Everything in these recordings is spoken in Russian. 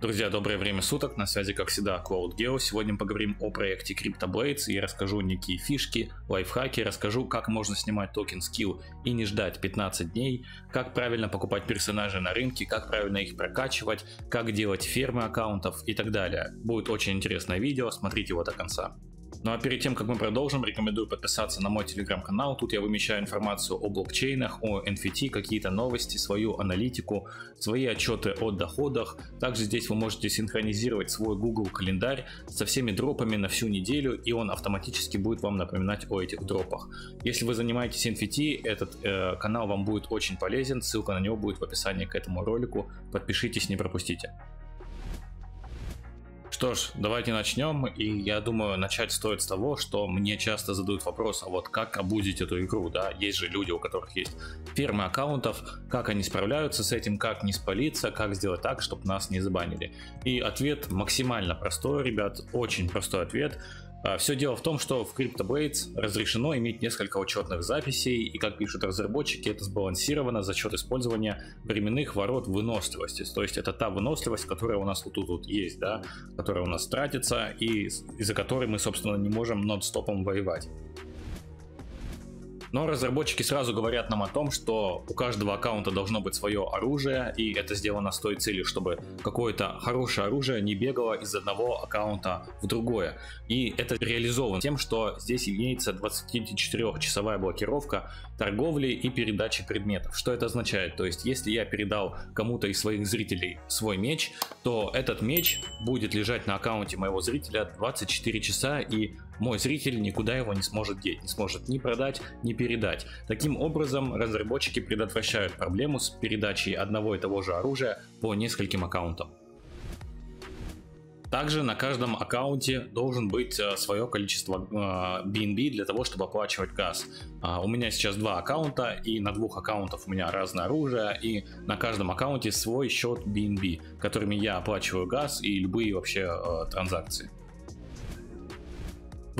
Друзья, доброе время суток, на связи как всегда CloudGeo. Сегодня мы поговорим о проекте CryptoBlades и расскажу некие фишки, лайфхаки, расскажу, как можно снимать токен Skill и не ждать 15 дней, как правильно покупать персонажи на рынке, как правильно их прокачивать, как делать фермы аккаунтов и так далее. Будет очень интересное видео, смотрите его до конца. Ну а перед тем, как мы продолжим, рекомендую подписаться на мой телеграм-канал. Тут я вымещаю информацию о блокчейнах, о NFT, какие-то новости, свою аналитику, свои отчеты о доходах. Также здесь вы можете синхронизировать свой Google календарь со всеми дропами на всю неделю, и он автоматически будет вам напоминать о этих дропах. Если вы занимаетесь NFT, этот э, канал вам будет очень полезен. Ссылка на него будет в описании к этому ролику. Подпишитесь, не пропустите. Что ж, давайте начнем, и я думаю, начать стоит с того, что мне часто задают вопрос, а вот как обузить эту игру, да, есть же люди, у которых есть фирмы аккаунтов, как они справляются с этим, как не спалиться, как сделать так, чтобы нас не забанили. И ответ максимально простой, ребят, очень простой ответ, Все дело в том, что в CryptoBlades разрешено иметь несколько учетных записей, и как пишут разработчики, это сбалансировано за счет использования временных ворот выносливости. То есть это та выносливость, которая у нас вот тут вот есть, да, которая у нас тратится, и из-за которой мы, собственно, не можем нон-стопом воевать. Но разработчики сразу говорят нам о том, что у каждого аккаунта должно быть свое оружие, и это сделано с той целью, чтобы какое-то хорошее оружие не бегало из одного аккаунта в другое. И это реализовано тем, что здесь имеется 24-часовая блокировка торговли и передачи предметов. Что это означает? То есть, если я передал кому-то из своих зрителей свой меч, то этот меч будет лежать на аккаунте моего зрителя 24 часа, и мой зритель никуда его не сможет деть, не сможет ни продать, ни передать. Таким образом, разработчики предотвращают проблему с передачей одного и того же оружия по нескольким аккаунтам. Также на каждом аккаунте должен быть э, свое количество BNB э, для того, чтобы оплачивать газ. А, у меня сейчас два аккаунта, и на двух аккаунтах у меня разное оружие, и на каждом аккаунте свой счет BNB, которыми я оплачиваю газ и любые вообще э, транзакции.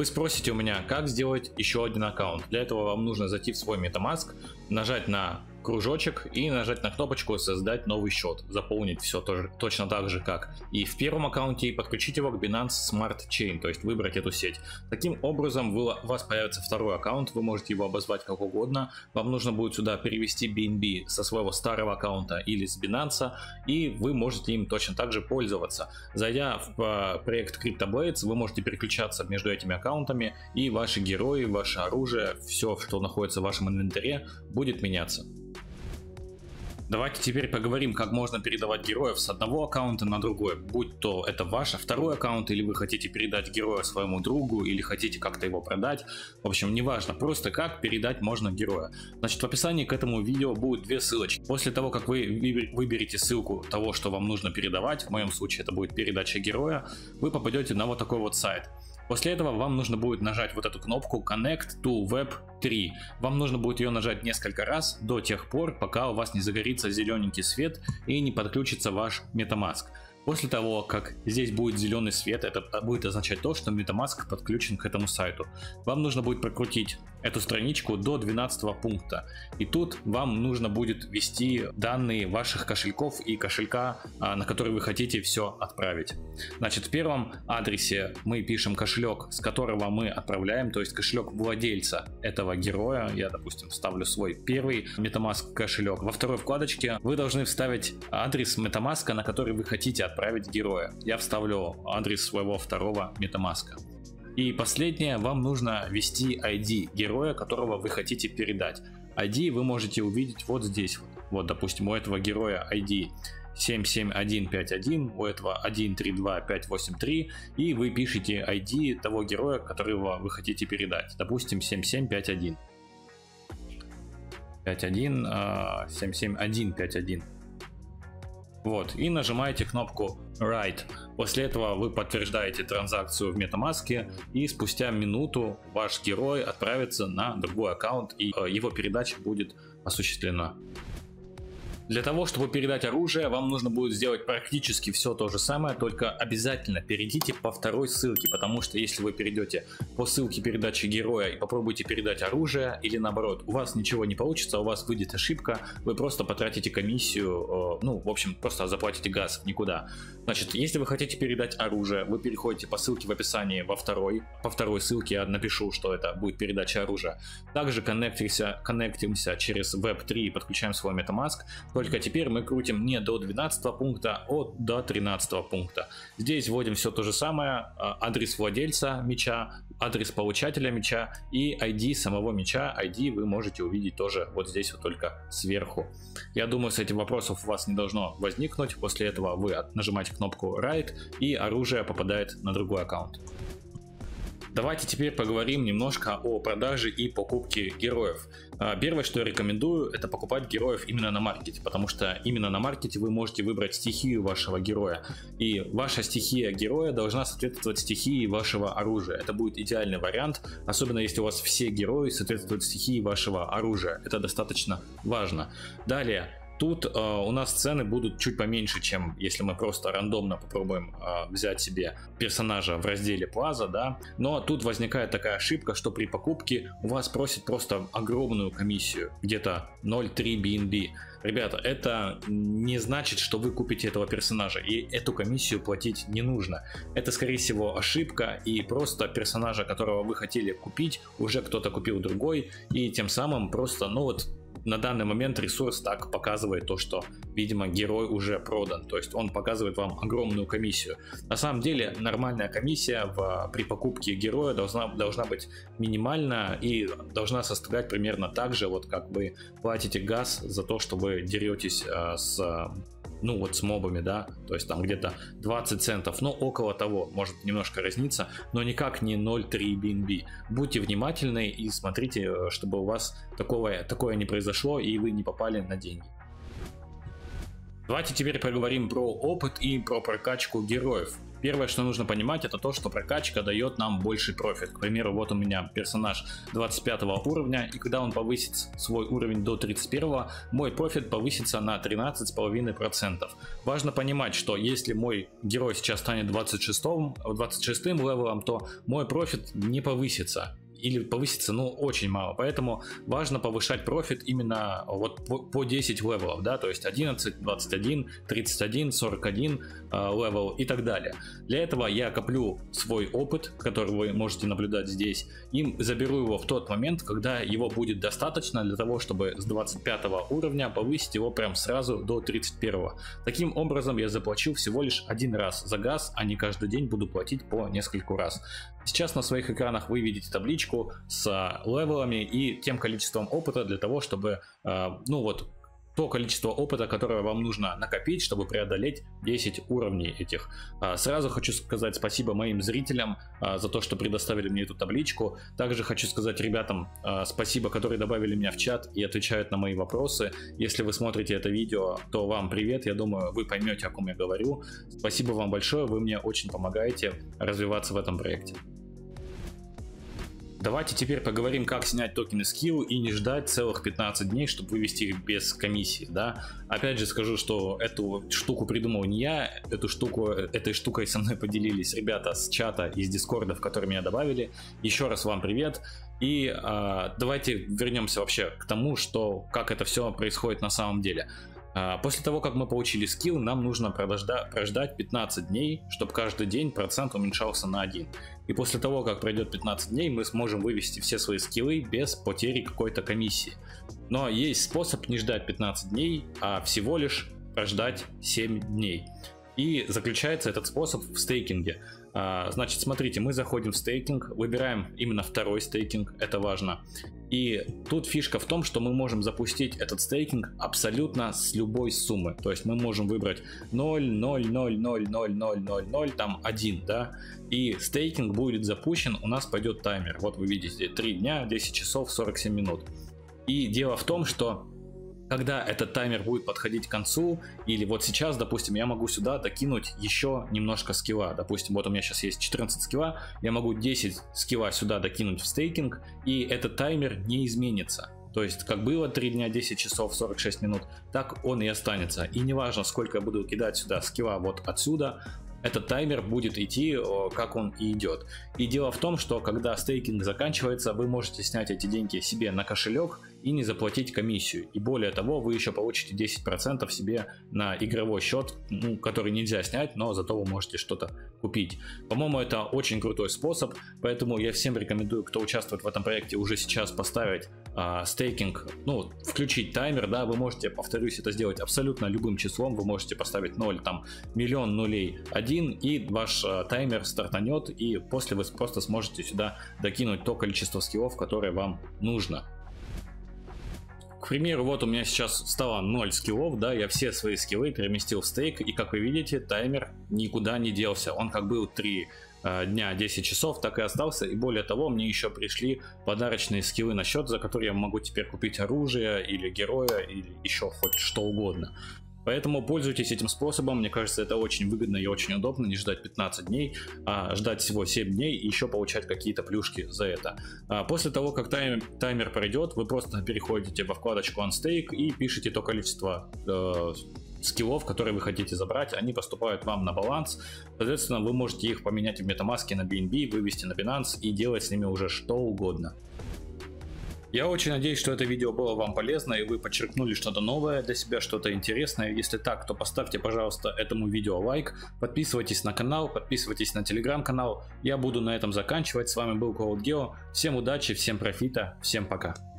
Вы спросите у меня, как сделать еще один аккаунт. Для этого вам нужно зайти в свой MetaMask, нажать на кружочек и нажать на кнопочку «Создать новый счет», заполнить все тоже, точно так же, как и в первом аккаунте, и подключить его к Binance Smart Chain, то есть выбрать эту сеть. Таким образом, вы, у вас появится второй аккаунт, вы можете его обозвать как угодно, вам нужно будет сюда перевести BNB со своего старого аккаунта или с Binance, и вы можете им точно так же пользоваться. Зайдя в а, проект CryptoBlades, вы можете переключаться между этими аккаунтами, и ваши герои, ваше оружие, все, что находится в вашем инвентаре, будет меняться. Давайте теперь поговорим, как можно передавать героев с одного аккаунта на другой, будь то это ваш второй аккаунт, или вы хотите передать героя своему другу, или хотите как-то его продать. В общем, неважно, просто как передать можно героя. Значит, в описании к этому видео будет две ссылочки. После того, как вы выберете ссылку того, что вам нужно передавать, в моем случае это будет передача героя, вы попадете на вот такой вот сайт. После этого вам нужно будет нажать вот эту кнопку Connect to Web 3. Вам нужно будет ее нажать несколько раз до тех пор, пока у вас не загорится зелененький свет и не подключится ваш MetaMask. После того, как здесь будет зеленый свет, это будет означать то, что MetaMask подключен к этому сайту. Вам нужно будет прокрутить эту страничку до 12 пункта. И тут вам нужно будет ввести данные ваших кошельков и кошелька, а, на который вы хотите все отправить. Значит, в первом адресе мы пишем кошелек, с которого мы отправляем, то есть кошелек владельца этого героя. Я, допустим, вставлю свой первый MetaMask кошелек. Во второй вкладочке вы должны вставить адрес MetaMask, на который вы хотите отправить героя. Я вставлю адрес своего второго MetaMask. И последнее, вам нужно ввести ID героя, которого вы хотите передать. ID вы можете увидеть вот здесь. Вот, допустим, у этого героя ID 77151, у этого 132583, и вы пишете ID того героя, которого вы хотите передать. Допустим, 7751. 51, 77151. Вот, и нажимаете кнопку Write. После этого вы подтверждаете транзакцию в MetaMask и спустя минуту ваш герой отправится на другой аккаунт и э, его передача будет осуществлена. Для того, чтобы передать оружие, вам нужно будет сделать практически все то же самое, только обязательно перейдите по второй ссылке, потому что если вы перейдете по ссылке передачи героя и попробуйте передать оружие, или наоборот, у вас ничего не получится, у вас выйдет ошибка, вы просто потратите комиссию, э, ну, в общем, просто заплатите газ никуда. Значит, если вы хотите передать оружие, вы переходите по ссылке в описании во второй. По второй ссылке я напишу, что это будет передача оружия. Также коннектимся, коннектимся через Web3 и подключаем свой MetaMask. Только теперь мы крутим не до 12 пункта, а до 13 пункта. Здесь вводим все то же самое. А, адрес владельца меча, адрес получателя меча и ID самого меча. ID вы можете увидеть тоже вот здесь вот только сверху. Я думаю, с этим вопросов у вас не должно возникнуть. После этого вы нажимаете кнопку Write и оружие попадает на другой аккаунт. Давайте теперь поговорим немножко о продаже и покупке героев. А, первое, что я рекомендую, это покупать героев именно на маркете, потому что именно на маркете вы можете выбрать стихию вашего героя. И ваша стихия героя должна соответствовать стихии вашего оружия. Это будет идеальный вариант, особенно если у вас все герои соответствуют стихии вашего оружия. Это достаточно важно. Далее, Тут э, у нас цены будут чуть поменьше, чем если мы просто рандомно попробуем э, взять себе персонажа в разделе Plaza, да. Но тут возникает такая ошибка, что при покупке у вас просит просто огромную комиссию, где-то 0.3 BNB. Ребята, это не значит, что вы купите этого персонажа, и эту комиссию платить не нужно. Это, скорее всего, ошибка, и просто персонажа, которого вы хотели купить, уже кто-то купил другой, и тем самым просто, ну вот, на данный момент ресурс так показывает то, что, видимо, герой уже продан. То есть он показывает вам огромную комиссию. На самом деле нормальная комиссия в, при покупке героя должна, должна быть минимальна и должна составлять примерно так же, вот как вы платите газ за то, что вы деретесь э, с ну вот с мобами, да, то есть там где-то 20 центов, ну около того, может немножко разниться, но никак не 0.3 BNB. Будьте внимательны и смотрите, э, чтобы у вас такое, такое не произошло и вы не попали на деньги. Давайте теперь поговорим про опыт и про прокачку героев. Первое, что нужно понимать, это то, что прокачка дает нам больший профит. К примеру, вот у меня персонаж 25 уровня, и когда он повысит свой уровень до 31, мой профит повысится на 13,5%. Важно понимать, что если мой герой сейчас станет 26, 26 левелом, то мой профит не повысится или повысится, ну, очень мало. Поэтому важно повышать профит именно вот по, по 10 левелов, да, то есть 11, 21, 31, 41 э, левел и так далее. Для этого я коплю свой опыт, который вы можете наблюдать здесь, и заберу его в тот момент, когда его будет достаточно для того, чтобы с 25 уровня повысить его прям сразу до 31. Таким образом я заплачу всего лишь один раз за газ, а не каждый день буду платить по нескольку раз. Сейчас на своих экранах вы видите табличку с левелами и тем количеством опыта для того, чтобы, э, ну вот, то количество опыта, которое вам нужно накопить, чтобы преодолеть 10 уровней этих. А, сразу хочу сказать спасибо моим зрителям а, за то, что предоставили мне эту табличку. Также хочу сказать ребятам а, спасибо, которые добавили меня в чат и отвечают на мои вопросы. Если вы смотрите это видео, то вам привет. Я думаю, вы поймете, о ком я говорю. Спасибо вам большое, вы мне очень помогаете развиваться в этом проекте. Давайте теперь поговорим, как снять токены скилл и не ждать целых 15 дней, чтобы вывести их без комиссии, да. Опять же скажу, что эту штуку придумал не я, эту штуку, этой штукой со мной поделились ребята с чата из дискорда, в который меня добавили. Еще раз вам привет. И э, давайте вернемся вообще к тому, что как это все происходит на самом деле. А, после того, как мы получили скилл, нам нужно прождать 15 дней, чтобы каждый день процент уменьшался на 1. И после того, как пройдет 15 дней, мы сможем вывести все свои скиллы без потери какой-то комиссии. Но есть способ не ждать 15 дней, а всего лишь прождать 7 дней. И заключается этот способ в стейкинге. А, значит, смотрите, мы заходим в стейкинг, выбираем именно второй стейкинг, это важно. И тут фишка в том, что мы можем запустить этот стейкинг абсолютно с любой суммы. То есть мы можем выбрать 0, 0, 0, 0, 0, 0, 0, 0, там 1, да. И стейкинг будет запущен, у нас пойдет таймер. Вот вы видите, 3 дня, 10 часов, 47 минут. И дело в том, что когда этот таймер будет подходить к концу, или вот сейчас, допустим, я могу сюда докинуть еще немножко скилла. Допустим, вот у меня сейчас есть 14 скилла, я могу 10 скилла сюда докинуть в стейкинг, и этот таймер не изменится. То есть, как было 3 дня 10 часов 46 минут, так он и останется. И неважно, сколько я буду кидать сюда скилла вот отсюда, этот таймер будет идти, как он и идет. И дело в том, что когда стейкинг заканчивается, вы можете снять эти деньги себе на кошелек и не заплатить комиссию. И более того, вы еще получите 10% себе на игровой счет, ну, который нельзя снять, но зато вы можете что-то купить. По-моему, это очень крутой способ, поэтому я всем рекомендую, кто участвует в этом проекте, уже сейчас поставить а, стейкинг, ну, включить таймер, да, вы можете, повторюсь, это сделать абсолютно любым числом, вы можете поставить 0, там, миллион нулей 1, и ваш а, таймер стартанет, и после вы просто сможете сюда докинуть то количество скиллов, которое вам нужно. К примеру, вот у меня сейчас стало 0 скиллов, да, я все свои скиллы переместил в стейк, и как вы видите, таймер никуда не делся. Он как был 3 э, дня 10 часов, так и остался. И более того, мне еще пришли подарочные скиллы на счет, за которые я могу теперь купить оружие или героя, или еще хоть что угодно. Поэтому пользуйтесь этим способом, мне кажется, это очень выгодно и очень удобно, не ждать 15 дней, а ждать всего 7 дней и еще получать какие-то плюшки за это. А после того, как тайм, таймер пройдет, вы просто переходите во вкладочку Unstake и пишите то количество э, скиллов, которые вы хотите забрать, они поступают вам на баланс. Соответственно, вы можете их поменять в MetaMask на BNB, вывести на Binance и делать с ними уже что угодно. Я очень надеюсь, что это видео было вам полезно и вы подчеркнули что-то новое для себя, что-то интересное. Если так, то поставьте, пожалуйста, этому видео лайк, подписывайтесь на канал, подписывайтесь на телеграм-канал. Я буду на этом заканчивать. С вами был CloudGeo. Всем удачи, всем профита, всем пока.